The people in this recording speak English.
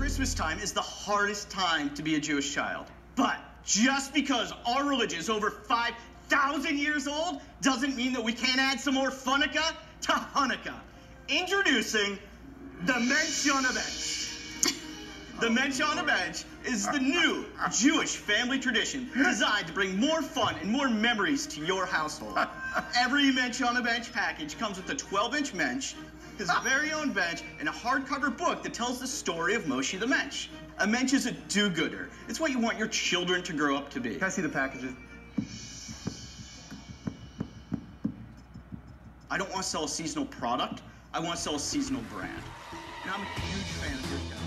Christmas time is the hardest time to be a Jewish child. But just because our religion is over 5,000 years old doesn't mean that we can't add some more Funica to Hanukkah. Introducing the Mensch on a Bench. The Mensch on a Bench is the new Jewish family tradition designed to bring more fun and more memories to your household. Every Mensch on a Bench package comes with a 12-inch Mensch, his very own bench, and a hardcover book that tells the story of Moshe the Mensch. A Mensch is a do-gooder. It's what you want your children to grow up to be. Can I see the packages? I don't want to sell a seasonal product. I want to sell a seasonal brand. And I'm a huge fan of your guys.